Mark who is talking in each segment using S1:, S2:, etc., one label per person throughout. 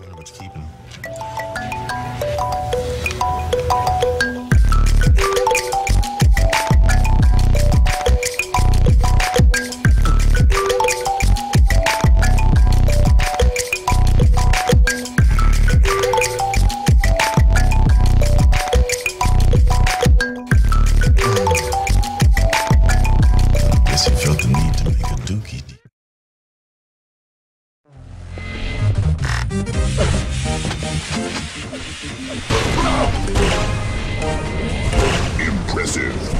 S1: Very much keeping.
S2: Impressive.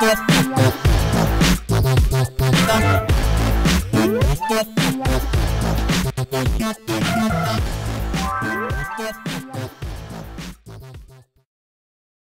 S2: Thank you.